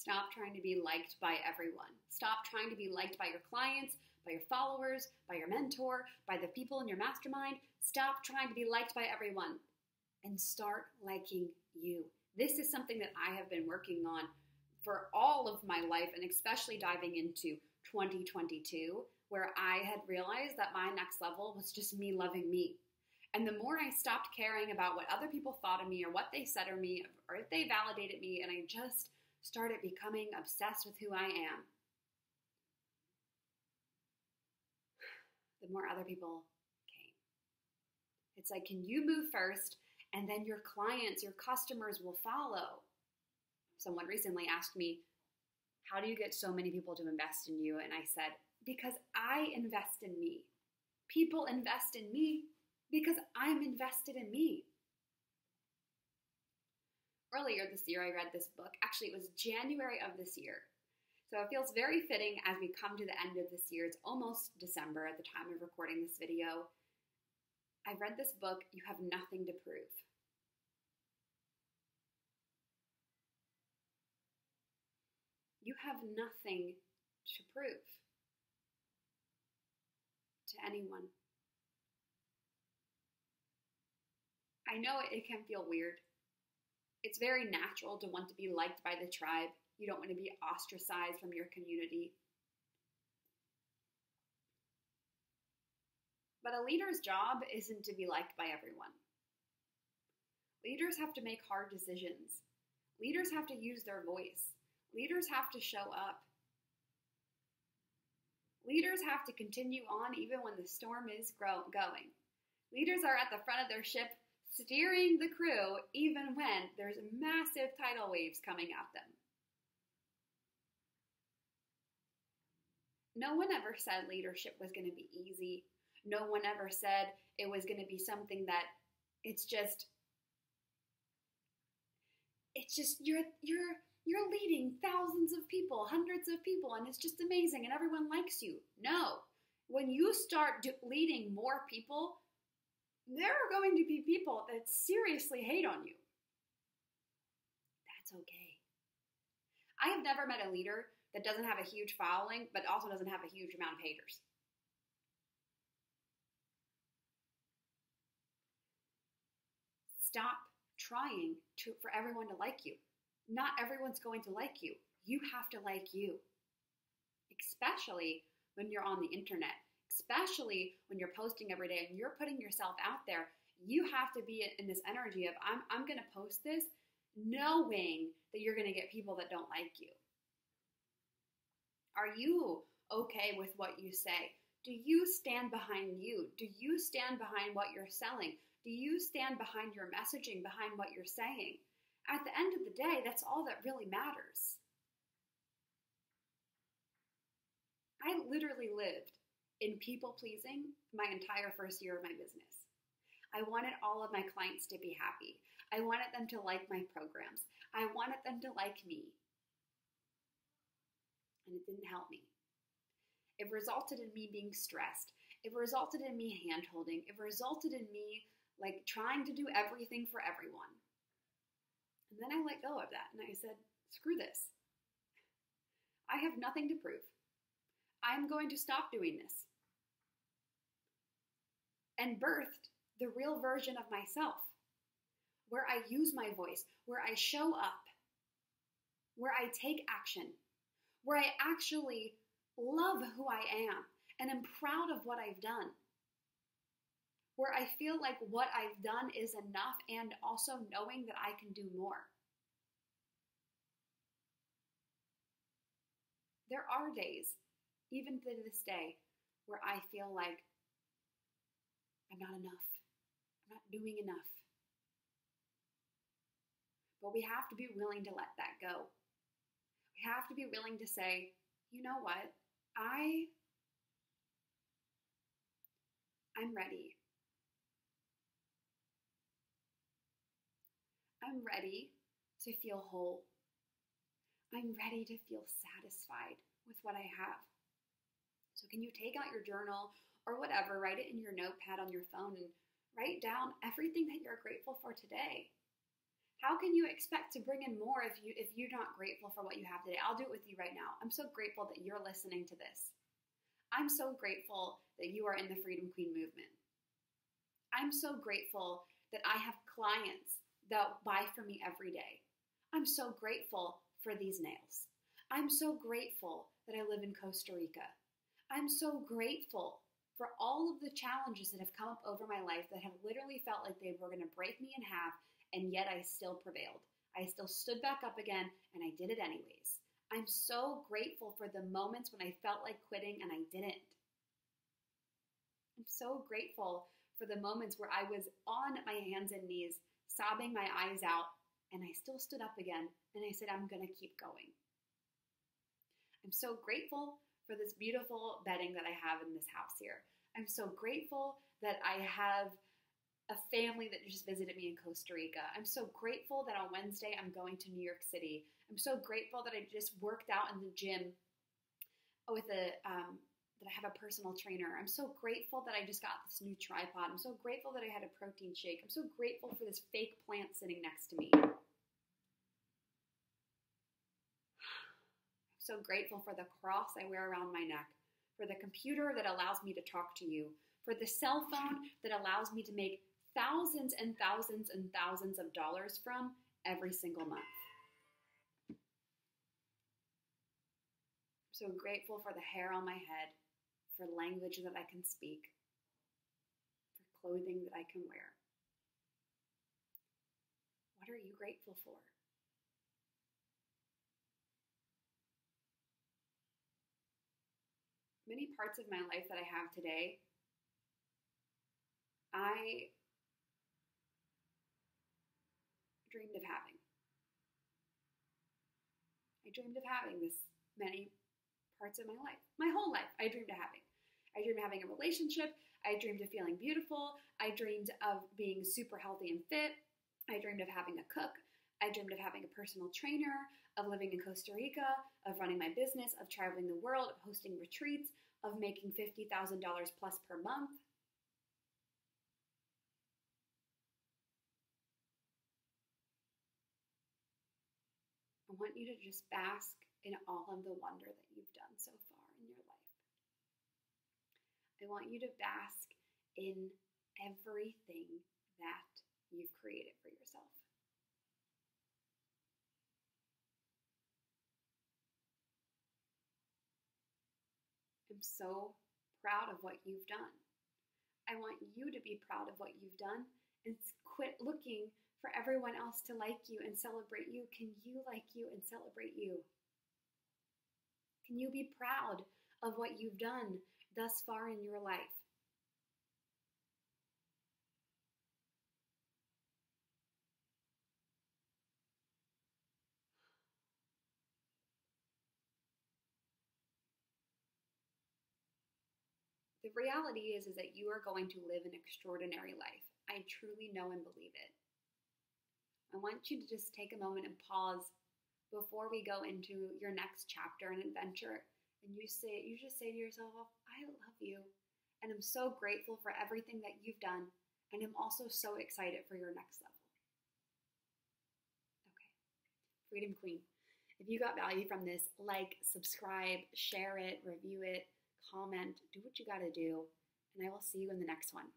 Stop trying to be liked by everyone. Stop trying to be liked by your clients, by your followers, by your mentor, by the people in your mastermind. Stop trying to be liked by everyone and start liking you. This is something that I have been working on for all of my life and especially diving into 2022 where I had realized that my next level was just me loving me. And the more I stopped caring about what other people thought of me or what they said of me or if they validated me, and I just started becoming obsessed with who I am, the more other people came. It's like, can you move first and then your clients, your customers will follow? Someone recently asked me, How do you get so many people to invest in you? And I said, Because I invest in me. People invest in me because I'm invested in me. Earlier this year, I read this book. Actually, it was January of this year. So it feels very fitting as we come to the end of this year. It's almost December at the time of recording this video. I read this book, You Have Nothing to Prove. You have nothing to prove to anyone. I know it, can feel weird. It's very natural to want to be liked by the tribe. You don't want to be ostracized from your community. But a leader's job isn't to be liked by everyone. Leaders have to make hard decisions. Leaders have to use their voice. Leaders have to show up. Leaders have to continue on even when the storm is grow- going. Leaders are at the front of their ship steering the crew even when there's massive tidal waves coming at them. No one ever said leadership was going to be easy. No one ever said it was going to be something that it's just it's just you're you're you're leading thousands of people, hundreds of people and it's just amazing and everyone likes you. No. When you start leading more people, there are going to be people that seriously hate on you. That's okay. I have never met a leader that doesn't have a huge following, but also doesn't have a huge amount of haters. Stop trying to, for everyone to like you. Not everyone's going to like you. You have to like you, especially when you're on the internet especially when you're posting every day and you're putting yourself out there, you have to be in this energy of I'm I'm going to post this knowing that you're going to get people that don't like you. Are you okay with what you say? Do you stand behind you? Do you stand behind what you're selling? Do you stand behind your messaging, behind what you're saying? At the end of the day, that's all that really matters. I literally lived in people pleasing my entire first year of my business. I wanted all of my clients to be happy. I wanted them to like my programs. I wanted them to like me. And it didn't help me. It resulted in me being stressed. It resulted in me hand holding. It resulted in me like trying to do everything for everyone. And then I let go of that and I said, screw this. I have nothing to prove. I'm going to stop doing this and birthed the real version of myself, where I use my voice, where I show up, where I take action, where I actually love who I am and am proud of what I've done, where I feel like what I've done is enough and also knowing that I can do more. There are days, even to this day, where I feel like I'm not enough. I'm not doing enough. But we have to be willing to let that go. We have to be willing to say, you know what? I I'm ready. I'm ready to feel whole. I'm ready to feel satisfied with what I have. So, can you take out your journal or whatever, write it in your notepad on your phone and write down everything that you're grateful for today. How can you expect to bring in more if you if you're not grateful for what you have today? I'll do it with you right now. I'm so grateful that you're listening to this. I'm so grateful that you are in the Freedom Queen movement. I'm so grateful that I have clients that buy from me every day. I'm so grateful for these nails. I'm so grateful that I live in Costa Rica. I'm so grateful for all of the challenges that have come up over my life that have literally felt like they were going to break me in half and yet I still prevailed. I still stood back up again and I did it anyways. I'm so grateful for the moments when I felt like quitting and I didn't. I'm so grateful for the moments where I was on my hands and knees, sobbing my eyes out, and I still stood up again and I said, I'm going to keep going. I'm so grateful for this beautiful bedding that I have in this house here. I'm so grateful that I have a family that just visited me in Costa Rica. I'm so grateful that on Wednesday I'm going to New York City. I'm so grateful that I just worked out in the gym with a um, that I have a personal trainer. I'm so grateful that I just got this new tripod. I'm so grateful that I had a protein shake. I'm so grateful for this fake plant sitting next to me. So grateful for the cross I wear around my neck, for the computer that allows me to talk to you, for the cell phone that allows me to make thousands and thousands and thousands of dollars from every single month. So grateful for the hair on my head, for language that I can speak, for clothing that I can wear. What are you grateful for? Many parts of my life that I have today, I dreamed of having. I dreamed of having this many parts of my life, my whole life. I dreamed of having. I dreamed of having a relationship. I dreamed of feeling beautiful. I dreamed of being super healthy and fit. I dreamed of having a cook. I dreamed of having a personal trainer, of living in Costa Rica, of running my business, of traveling the world, of hosting retreats, of making $50,000 plus per month. I want you to just bask in all of the wonder that you've done so far in your life. I want you to bask in everything that you've created for yourself. So proud of what you've done. I want you to be proud of what you've done and quit looking for everyone else to like you and celebrate you, can you like you and celebrate you? Can you be proud of what you've done thus far in your life? The reality is is that you are going to live an extraordinary life. I truly know and believe it. I want you to just take a moment and pause before we go into your next chapter and adventure. And you say, you just say to yourself, I love you. And I'm so grateful for everything that you've done. And I'm also so excited for your next level. Okay. Freedom Queen. If you got value from this, like, subscribe, share it, review it, comment, do what you got to do. And I will see you in the next one.